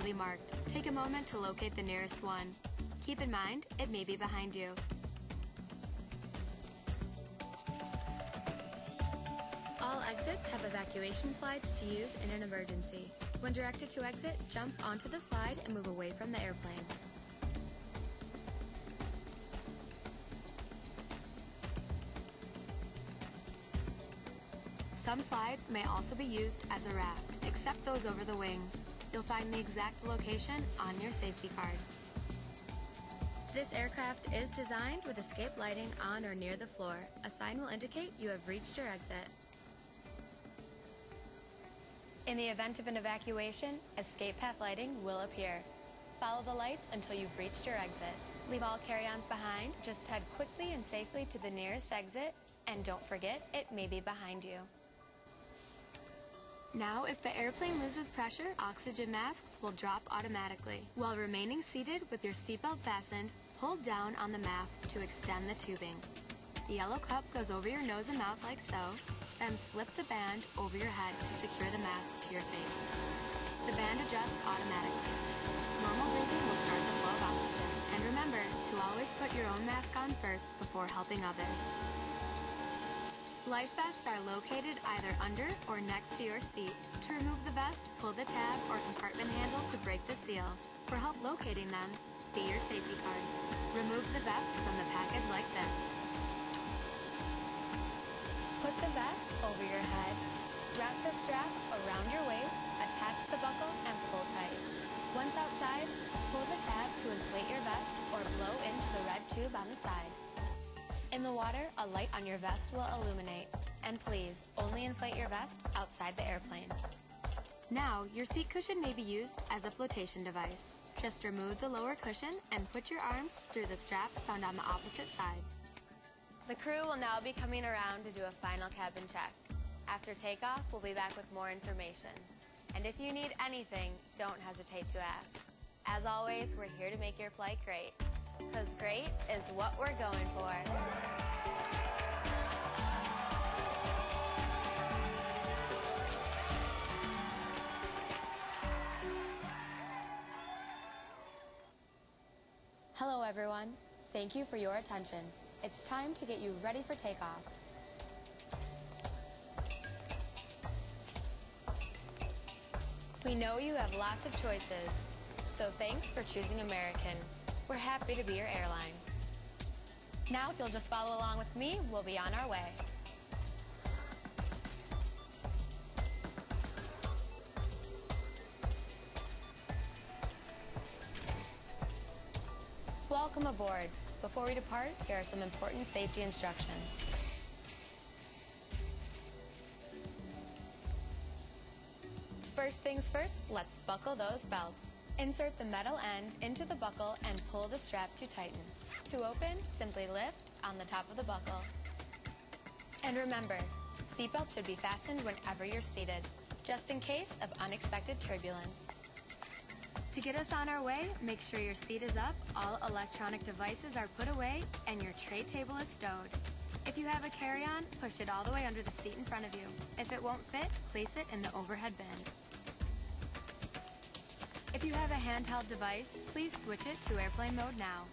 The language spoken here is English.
clearly marked. Take a moment to locate the nearest one. Keep in mind, it may be behind you. All exits have evacuation slides to use in an emergency. When directed to exit, jump onto the slide and move away from the airplane. Some slides may also be used as a raft, except those over the wings. You'll find the exact location on your safety card. This aircraft is designed with escape lighting on or near the floor. A sign will indicate you have reached your exit. In the event of an evacuation, escape path lighting will appear. Follow the lights until you've reached your exit. Leave all carry-ons behind, just head quickly and safely to the nearest exit, and don't forget, it may be behind you. Now, if the airplane loses pressure, oxygen masks will drop automatically. While remaining seated with your seatbelt fastened, hold down on the mask to extend the tubing. The yellow cup goes over your nose and mouth like so, then slip the band over your head to secure the mask to your face. The band adjusts automatically. Normal breathing will start the flow of oxygen. And remember to always put your own mask on first before helping others. Life vests are located either under or next to your seat. To remove the vest, pull the tab or compartment handle to break the seal. For help locating them, see your safety card. Remove the vest from the package like this. Put the vest over your head. Wrap the strap around your waist, attach the buckle, and pull tight. Once outside, pull the tab to inflate your vest or blow into the red tube on the side. In the water, a light on your vest will illuminate. And please, only inflate your vest outside the airplane. Now, your seat cushion may be used as a flotation device. Just remove the lower cushion and put your arms through the straps found on the opposite side. The crew will now be coming around to do a final cabin check. After takeoff, we'll be back with more information. And if you need anything, don't hesitate to ask. As always, we're here to make your flight great. Because great is what we're going for. Hello, everyone. Thank you for your attention. It's time to get you ready for takeoff. We know you have lots of choices, so thanks for choosing American. We're happy to be your airline. Now, if you'll just follow along with me, we'll be on our way. Welcome aboard. Before we depart, here are some important safety instructions. First things first, let's buckle those belts. Insert the metal end into the buckle and pull the strap to tighten. To open, simply lift on the top of the buckle. And remember, seatbelt should be fastened whenever you're seated, just in case of unexpected turbulence. To get us on our way, make sure your seat is up, all electronic devices are put away, and your tray table is stowed. If you have a carry-on, push it all the way under the seat in front of you. If it won't fit, place it in the overhead bin. If you have a handheld device, please switch it to airplane mode now.